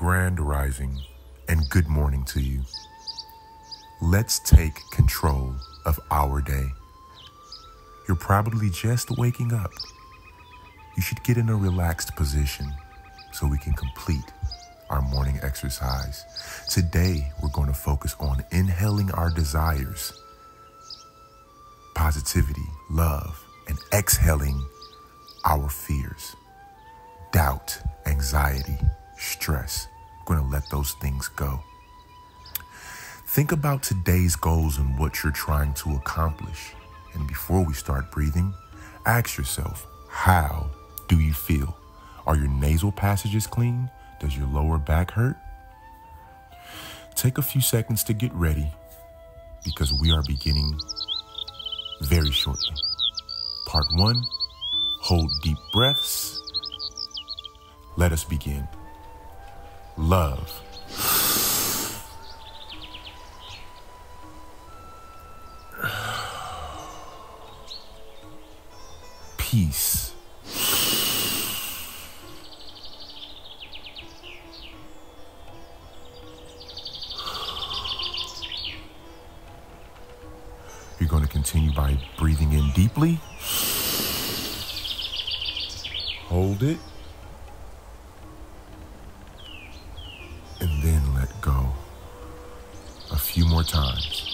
Grand Rising and good morning to you. Let's take control of our day. You're probably just waking up. You should get in a relaxed position so we can complete our morning exercise. Today, we're going to focus on inhaling our desires, positivity, love, and exhaling our fears, doubt, anxiety, stress. We're going to let those things go. Think about today's goals and what you're trying to accomplish. And before we start breathing, ask yourself, how do you feel? Are your nasal passages clean? Does your lower back hurt? Take a few seconds to get ready because we are beginning very shortly. Part one hold deep breaths. Let us begin. Love. Peace. You're going to continue by breathing in deeply. Hold it. And then let go. A few more times.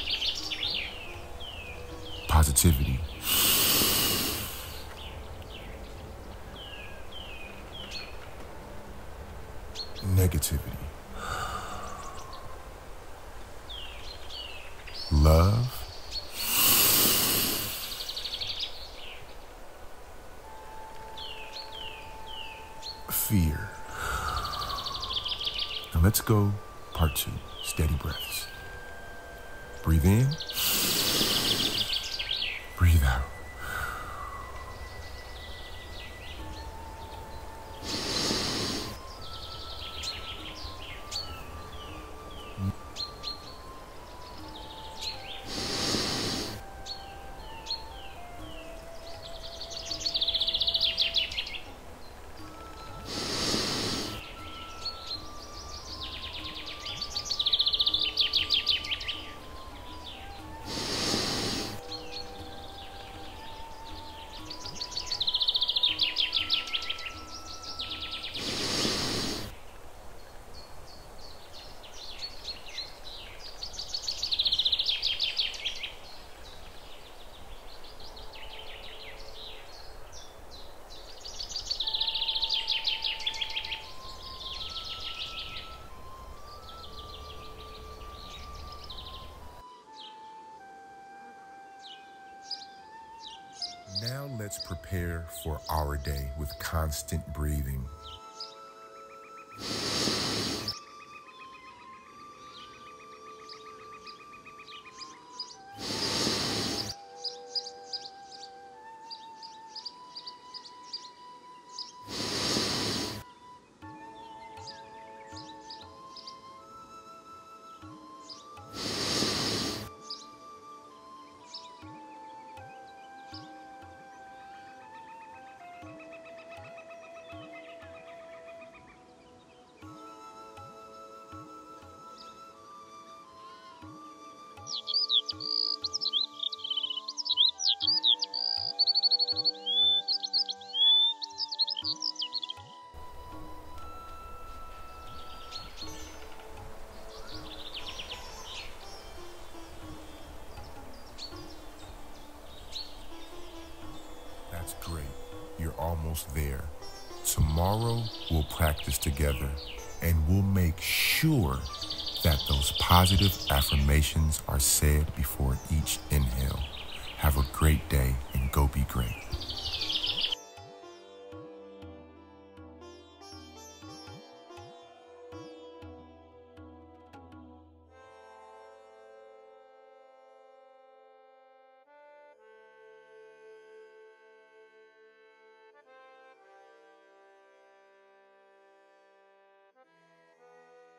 Positivity. Negativity. Love. fear. And let's go part two steady breaths. Breathe in, Now let's prepare for our day with constant breathing. You're almost there. Tomorrow, we'll practice together and we'll make sure that those positive affirmations are said before each inhale. Have a great day and go be great.